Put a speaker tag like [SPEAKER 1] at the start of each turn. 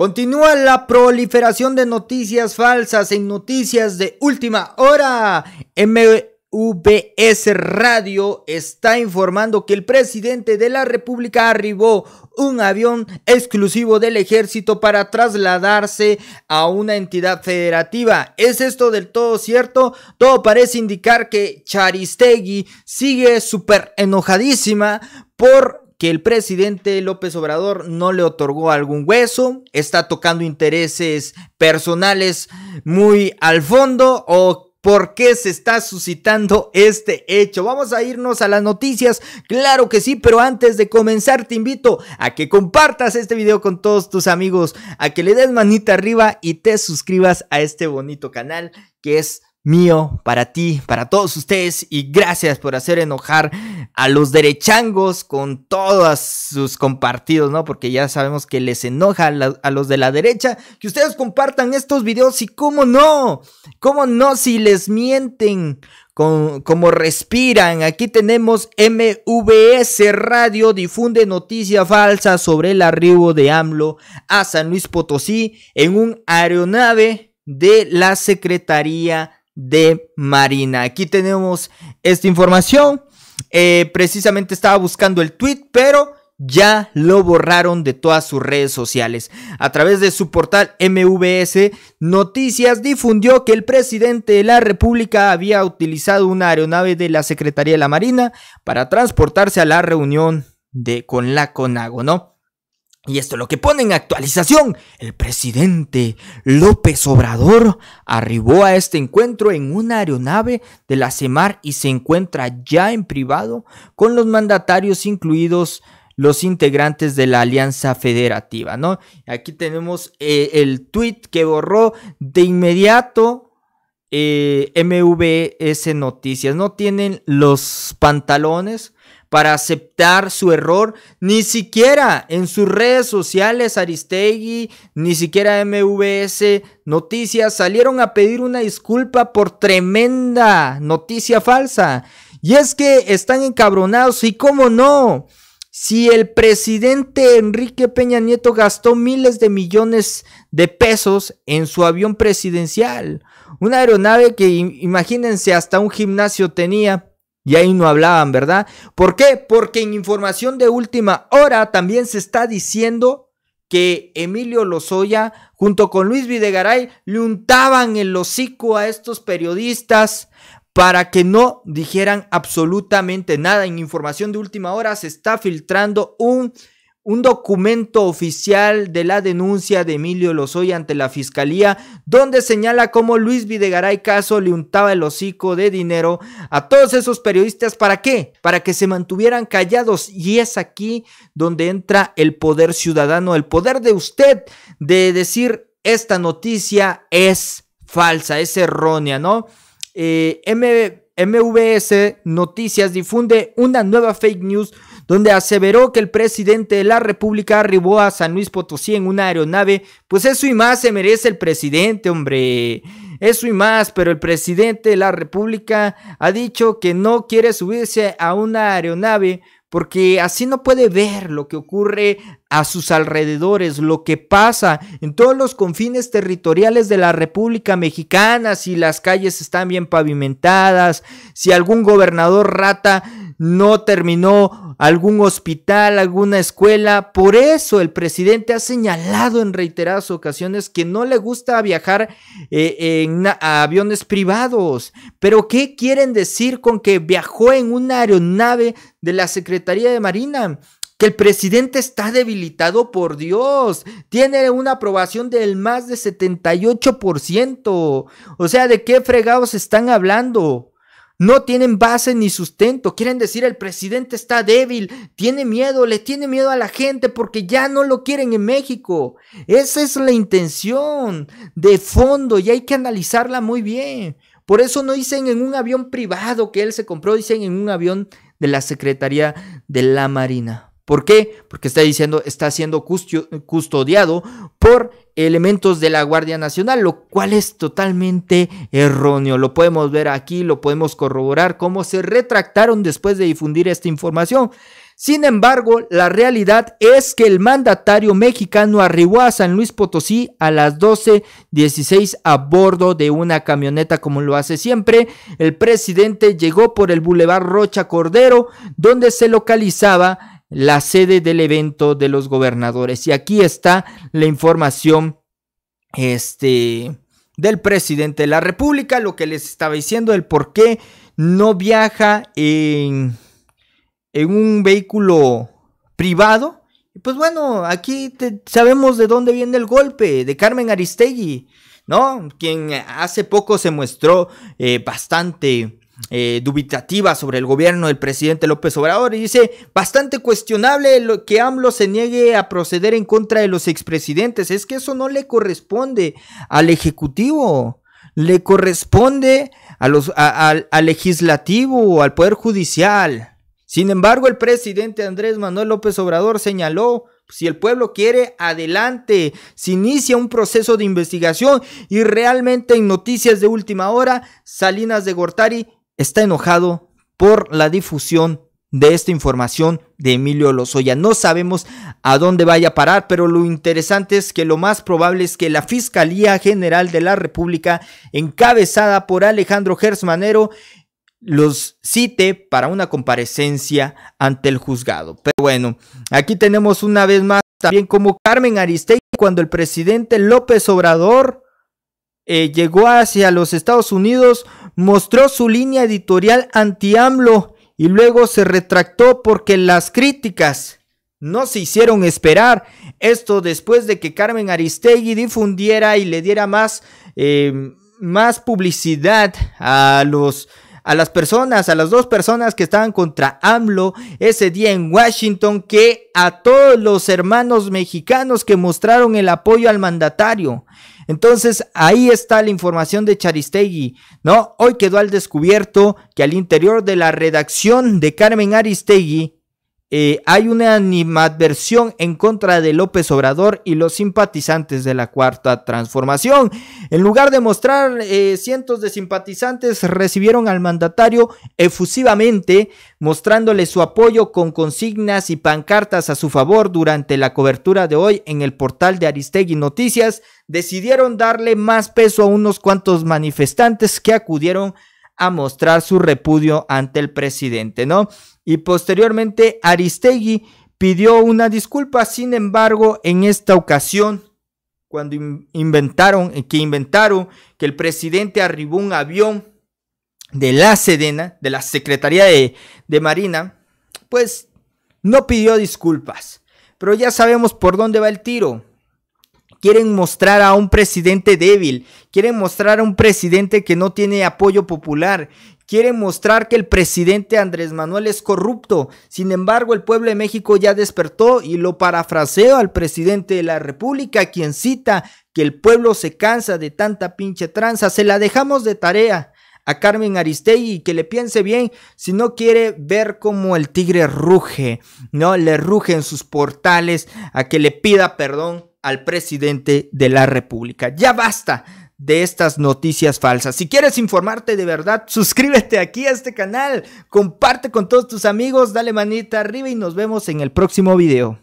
[SPEAKER 1] Continúa la proliferación de noticias falsas en noticias de última hora. MVS Radio está informando que el presidente de la República arribó un avión exclusivo del ejército para trasladarse a una entidad federativa. ¿Es esto del todo cierto? Todo parece indicar que Charistegui sigue súper enojadísima por que el presidente López Obrador no le otorgó algún hueso, está tocando intereses personales muy al fondo o por qué se está suscitando este hecho. Vamos a irnos a las noticias, claro que sí, pero antes de comenzar te invito a que compartas este video con todos tus amigos, a que le des manita arriba y te suscribas a este bonito canal que es mío, para ti, para todos ustedes y gracias por hacer enojar a los derechangos con todos sus compartidos, ¿no? Porque ya sabemos que les enoja a, los de la derecha que ustedes compartan estos videos y cómo no, cómo no si les mienten. Con, como respiran, aquí tenemos MVS Radio difunde noticia falsa sobre el arribo de AMLO a San Luis Potosí en un aeronave de la Secretaría de Marina. Aquí tenemos esta información. Eh, precisamente estaba buscando el tweet, pero ya lo borraron de todas sus redes sociales. A través de su portal MVS Noticias difundió que el presidente de la República había utilizado una aeronave de la Secretaría de la Marina para transportarse a la reunión de con la CONAGO, ¿no? Y esto es lo que pone en actualización. El presidente López Obrador arribó a este encuentro en una aeronave de la CEMAR y se encuentra ya en privado con los mandatarios incluidos los integrantes de la Alianza Federativa, ¿no? Aquí tenemos eh, el tweet que borró de inmediato eh, MVS Noticias. No tienen los pantalones para aceptar su error. Ni siquiera en sus redes sociales Aristegui, ni siquiera MVS Noticias salieron a pedir una disculpa por tremenda noticia falsa. Y es que están encabronados y cómo no. Si el presidente Enrique Peña Nieto gastó miles de millones de pesos en su avión presidencial, una aeronave que imagínense hasta un gimnasio tenía, y ahí no hablaban, ¿verdad? ¿Por qué? Porque en información de última hora también se está diciendo que Emilio Lozoya junto con Luis Videgaray le untaban el hocico a estos periodistas para que no dijeran absolutamente nada. En información de última hora se está filtrando un un documento oficial de la denuncia de Emilio Lozoya ante la fiscalía, donde señala cómo Luis Videgaray Caso le untaba el hocico de dinero a todos esos periodistas. ¿Para qué? Para que se mantuvieran callados. Y es aquí donde entra el poder ciudadano, el poder de usted de decir esta noticia es falsa, es errónea, ¿no? Eh, MVS Noticias difunde una nueva fake news donde aseveró que el presidente de la República arribó a San Luis Potosí en una aeronave, pues eso y más se merece el presidente, hombre. Eso y más, pero el presidente de la República ha dicho que no quiere subirse a una aeronave porque así no puede ver lo que ocurre a sus alrededores, lo que pasa en todos los confines territoriales de la República Mexicana, si las calles están bien pavimentadas, si algún gobernador rata no terminó algún hospital, alguna escuela. Por eso el presidente ha señalado en reiteradas ocasiones que no le gusta viajar eh, en aviones privados. Pero ¿qué quieren decir con que viajó en una aeronave de la Secretaría de Marina? que el presidente está debilitado por Dios. Tiene una aprobación del más de 78%. O sea, ¿de qué fregados están hablando? No tienen base ni sustento. Quieren decir el presidente está débil, tiene miedo, le tiene miedo a la gente porque ya no lo quieren en México. Esa es la intención de fondo y hay que analizarla muy bien. Por eso no dicen en un avión privado que él se compró, dicen en un avión de la Secretaría de la Marina. ¿Por qué? Porque está diciendo, está siendo custodiado por elementos de la Guardia Nacional, lo cual es totalmente erróneo. Lo podemos ver aquí, lo podemos corroborar, cómo se retractaron después de difundir esta información. Sin embargo, la realidad es que el mandatario mexicano arribó a San Luis Potosí a las 12.16 a bordo de una camioneta como lo hace siempre. El presidente llegó por el Boulevard Rocha Cordero, donde se localizaba la sede del evento de los gobernadores. Y aquí está la información este, del presidente de la República, lo que les estaba diciendo, el por qué no viaja en, en un vehículo privado. Pues bueno, aquí sabemos de dónde viene el golpe, de Carmen Aristegui, ¿no? Quien hace poco se mostró eh, bastante eh, dubitativa sobre el gobierno del presidente López Obrador y dice bastante cuestionable lo que AMLO se niegue a proceder en contra de los expresidentes. Es que eso no le corresponde al Ejecutivo, le corresponde a los, al legislativo al Poder Judicial. Sin embargo, el presidente Andrés Manuel López Obrador señaló si el pueblo quiere, adelante. Se inicia un proceso de investigación y realmente en noticias de última hora, Salinas de Gortari está enojado por la difusión de esta información de Emilio Lozoya. No sabemos a dónde vaya a parar, pero lo interesante es que lo más probable es que la Fiscalía General de la República, encabezada por Alejandro Gersmanero, los cite para una comparecencia ante el juzgado. Pero bueno, aquí tenemos una vez más también como Carmen Aristegui cuando el presidente López Obrador eh, llegó hacia los Estados Unidos, mostró su línea editorial anti-AMLO y luego se retractó porque las críticas no se hicieron esperar. Esto después de que Carmen Aristegui difundiera y le diera más, eh, más publicidad a los a las personas, a las dos personas que estaban contra AMLO ese día en Washington, que a todos los hermanos mexicanos que mostraron el apoyo al mandatario. Entonces ahí está la información de Charistegui, ¿no? Hoy quedó al descubierto que al interior de la redacción de Carmen Aristegui eh, hay una animadversión en contra de López Obrador y los simpatizantes de la Cuarta Transformación. En lugar de mostrar eh, cientos de simpatizantes, recibieron al mandatario efusivamente, mostrándole su apoyo con consignas y pancartas a su favor durante la cobertura de hoy en el portal de Aristegui Noticias. Decidieron darle más peso a unos cuantos manifestantes que acudieron a mostrar su repudio ante el presidente, ¿no? Y posteriormente Aristegui pidió una disculpa, sin embargo, en esta ocasión, cuando inventaron, que inventaron que el presidente arribó un avión de la Sedena, de la Secretaría de Marina, pues no pidió disculpas. Pero ya sabemos por dónde va el tiro quieren mostrar a un presidente débil, quieren mostrar a un presidente que no tiene apoyo popular, quieren mostrar que el presidente Andrés Manuel es corrupto. Sin embargo, el pueblo de México ya despertó y lo parafraseo al presidente de la República, quien cita que el pueblo se cansa de tanta pinche tranza. Se la dejamos de tarea a Carmen Aristegui que le piense bien si no quiere ver cómo el tigre ruge, no le ruge en sus portales a que le pida perdón al presidente de la República. Ya basta de estas noticias falsas. Si quieres informarte de verdad, suscríbete aquí a este canal, comparte con todos tus amigos, dale manita arriba y nos vemos en el próximo video.